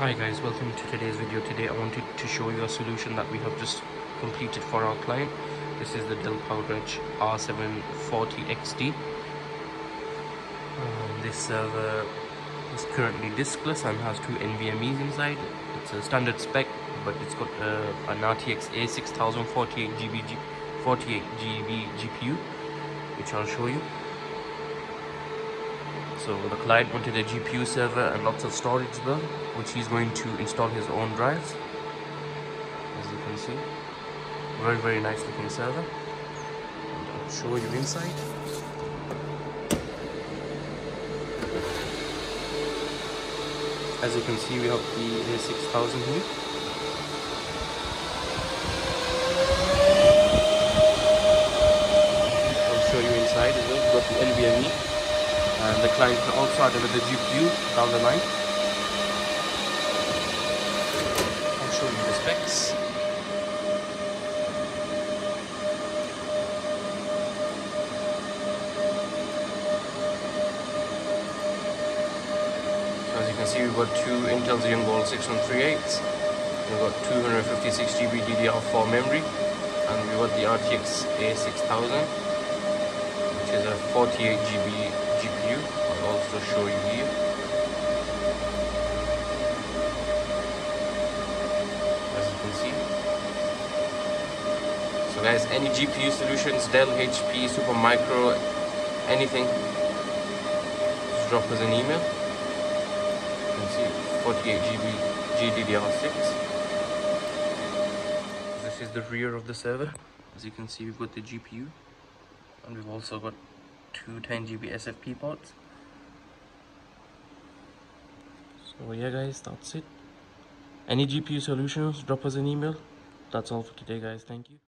Hi guys, welcome to today's video. Today I wanted to show you a solution that we have just completed for our client. This is the Dell PowerEdge R740XD. Um, this server is currently diskless and has two NVMe's inside. It's a standard spec, but it's got uh, an RTX A6000 48 GB 48 GB GPU, which I'll show you. So the client wanted a GPU server and lots of storage well, which he's going to install his own drives. As you can see, very very nice looking server. And I'll show you inside. As you can see, we have the A6000 here. I'll show you inside as well. We've got the NVMe and the client can also add the GPU down the line. I'll show you the specs. as you can see, we've got two Intel Xeon Gold 6138s. We've got 256 GB DDR4 memory, and we've got the RTX A6000, which is a 48 GB GPU. I'll also show you here. As you can see. So guys, any GPU solutions, Dell, HP, Supermicro, anything, just drop us an email. You can see 48 GB GDDR6. This is the rear of the server. As you can see, we've got the GPU and we've also got two 10 GB SFP ports. So yeah guys, that's it. Any GPU solutions, drop us an email. That's all for today guys, thank you.